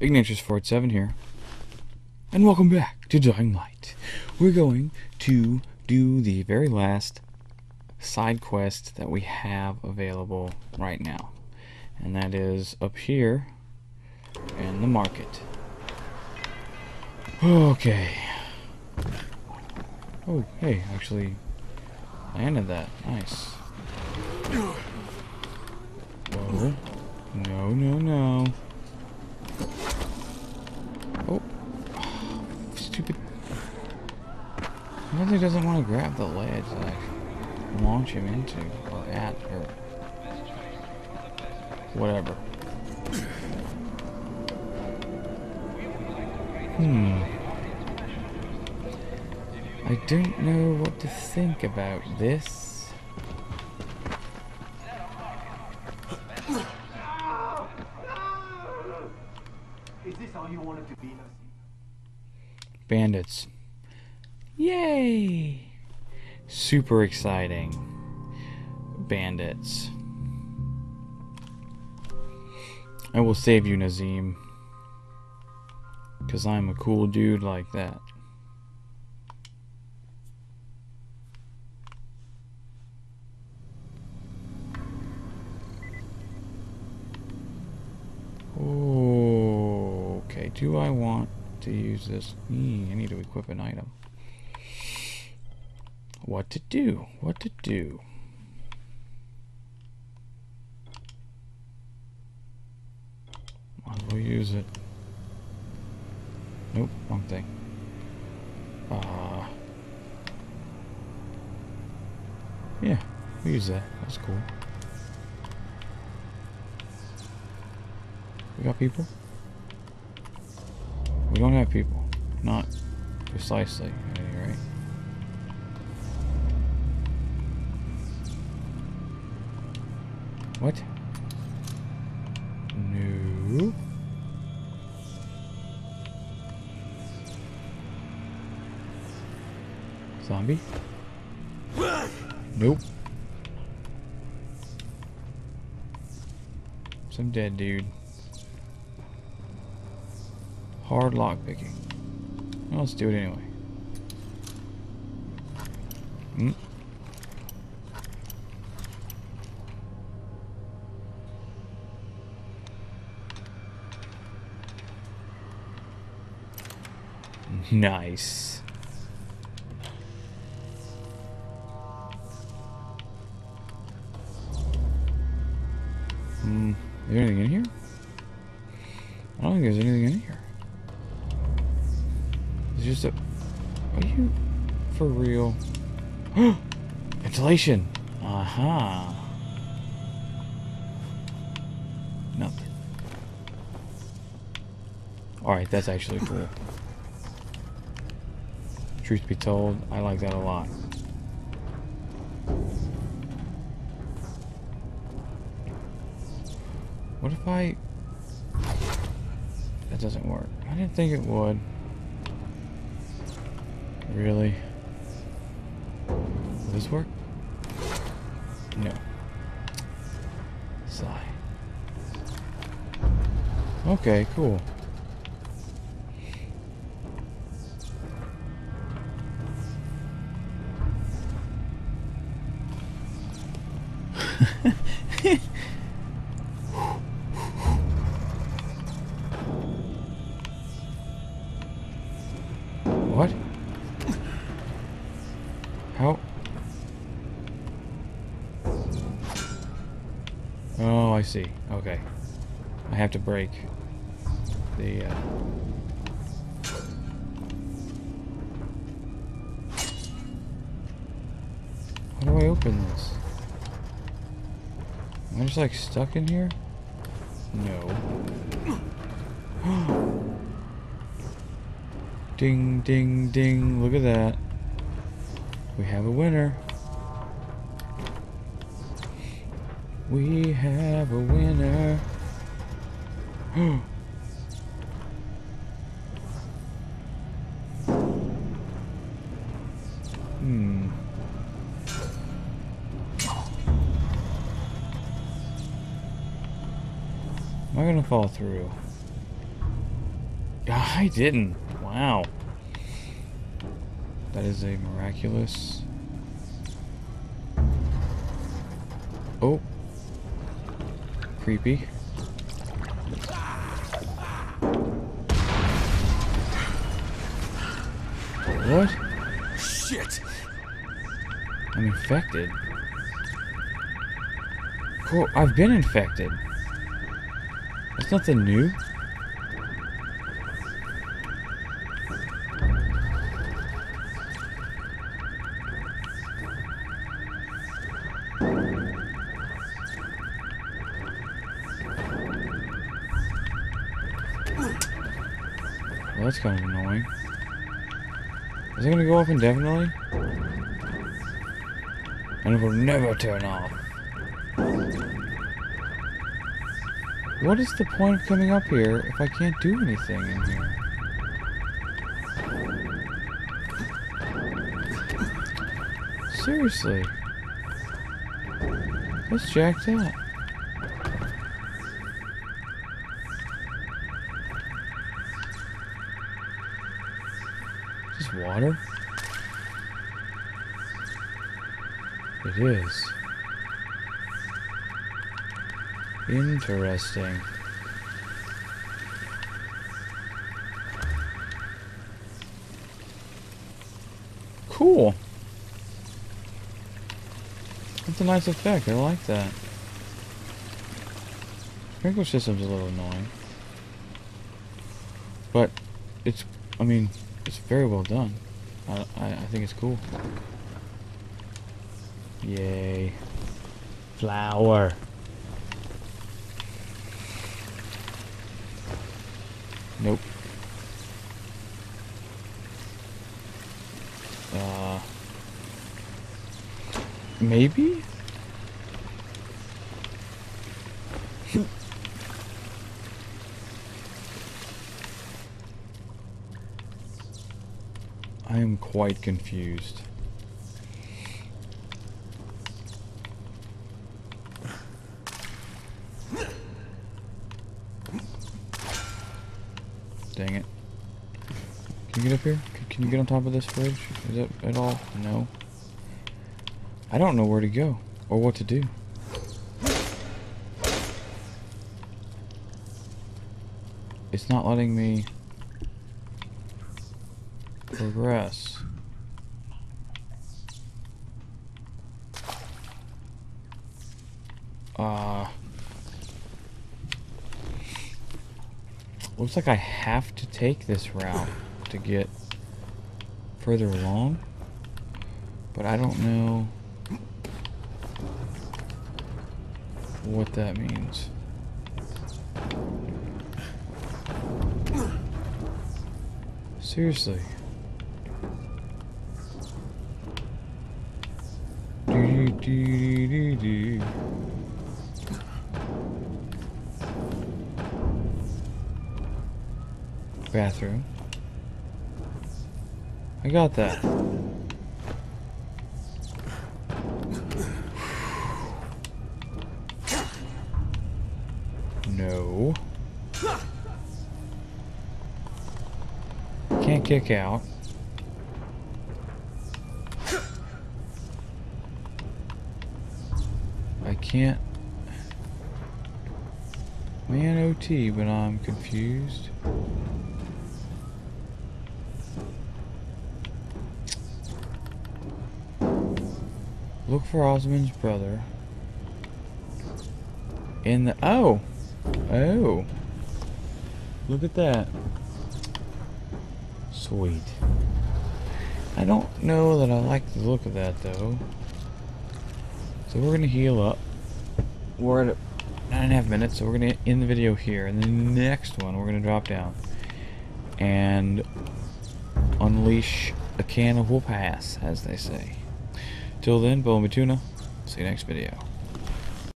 Ignatius47 here. And welcome back to Dying Light. We're going to do the very last side quest that we have available right now. And that is up here in the market. Okay. Oh, hey, actually landed that. Nice. Whoa. No, no, no. Really doesn't want to grab the ledge that I launch him into, or at, or whatever. Hmm. I don't know what to think about this. Is Yay! Super exciting. Bandits. I will save you, Nazim. Because I'm a cool dude like that. Okay. Do I want to use this? Hmm, I need to equip an item. What to do? What to do? Might as well use it. Nope, wrong thing. Uh, yeah, we use that. That's cool. We got people? We don't have people. Not precisely, at any rate. What? No. Zombie? Nope. Some dead dude. Hard lock picking. Well, let's do it anyway. Hmm. Nice. Hmm. Is there anything in here? I don't think there's anything in here. It's just a. Are you for real? Ventilation. Aha. Nothing. Alright, that's actually cool. Truth be told, I like that a lot. What if I... That doesn't work. I didn't think it would. Really? Will this work? No. Sigh. Okay, cool. What? How? Oh, I see. Okay. I have to break the, uh... How do I open this? Am I just like stuck in here? No. ding, ding, ding. Look at that. We have a winner. We have a winner. hmm. Am I gonna fall through? I didn't. Wow. That is a miraculous. Oh. Creepy. What? Shit! I'm infected. Cool. I've been infected. That's nothing new. Well, that's kind of annoying. Is it gonna go off indefinitely? And it will never turn off. What is the point of coming up here if I can't do anything in here? Seriously. Let's jack that. This water? It is. Interesting. Cool. That's a nice effect. I like that. Sprinkler system's a little annoying. But it's, I mean, it's very well done. I, I, I think it's cool. Yay. Flower. Nope. Uh. Maybe? I am quite confused. Dang it. Can you get up here? Can you get on top of this bridge? Is it at all? No. I don't know where to go or what to do. It's not letting me progress. Uh Looks like I have to take this route to get further along. But I don't know what that means. Seriously. Do do do do. Bathroom. I got that. No. Can't kick out. I can't. Man OT, but I'm confused. Look for Osmond's brother. In the oh, oh, look at that. Sweet. I don't know that I like the look of that though. So we're gonna heal up. We're at nine and a half minutes, so we're gonna end the video here. And the next one, we're gonna drop down and unleash a can of whoop ass, as they say. Till then, Boa Tuna. See you next video.